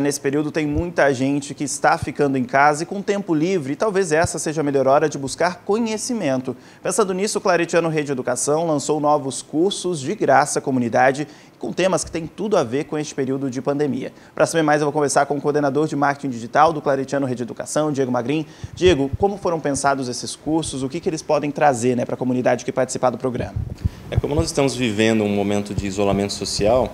Nesse período tem muita gente que está ficando em casa e com tempo livre, e talvez essa seja a melhor hora de buscar conhecimento. Pensando nisso, o Claretiano Rede Educação lançou novos cursos de graça à comunidade com temas que têm tudo a ver com este período de pandemia. Para saber mais, eu vou conversar com o coordenador de marketing digital do Claretiano Rede Educação, Diego Magrin. Diego, como foram pensados esses cursos? O que, que eles podem trazer né, para a comunidade que participar do programa? É como nós estamos vivendo um momento de isolamento social,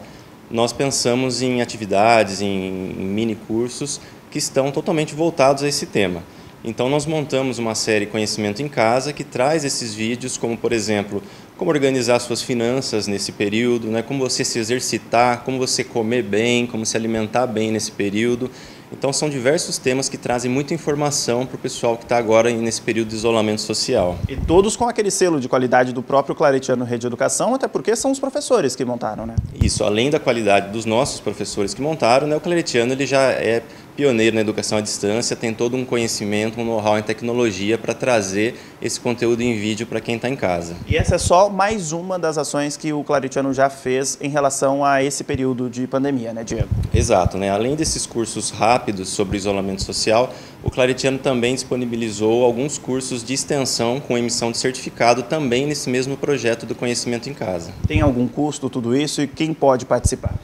nós pensamos em atividades, em, mini cursos que estão totalmente voltados a esse tema. Então nós montamos uma série Conhecimento em Casa que traz esses vídeos, como por exemplo, como organizar suas finanças nesse período, né? como você se exercitar, como você comer bem, como se alimentar bem nesse período. Então, são diversos temas que trazem muita informação para o pessoal que está agora nesse período de isolamento social. E todos com aquele selo de qualidade do próprio Claretiano Rede Educação, até porque são os professores que montaram, né? Isso, além da qualidade dos nossos professores que montaram, né, o Claretiano ele já é pioneiro na educação à distância, tem todo um conhecimento, um know-how em tecnologia para trazer esse conteúdo em vídeo para quem está em casa. E essa é só mais uma das ações que o Claretiano já fez em relação a esse período de pandemia, né, Diego? Exato, né? Além desses cursos rápidos sobre isolamento social, o Claretiano também disponibilizou alguns cursos de extensão com emissão de certificado também nesse mesmo projeto do conhecimento em casa. Tem algum custo tudo isso e quem pode participar?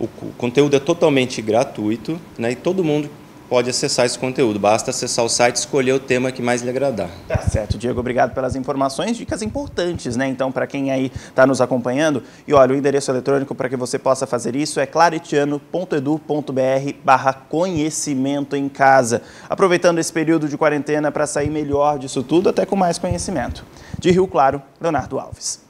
O conteúdo é totalmente gratuito né, e todo mundo pode acessar esse conteúdo. Basta acessar o site e escolher o tema que mais lhe agradar. Tá certo, Diego. Obrigado pelas informações, dicas importantes, né? Então, para quem aí está nos acompanhando. E olha, o endereço eletrônico para que você possa fazer isso é claretiano.edu.br barra conhecimento em casa. Aproveitando esse período de quarentena para sair melhor disso tudo, até com mais conhecimento. De Rio Claro, Leonardo Alves.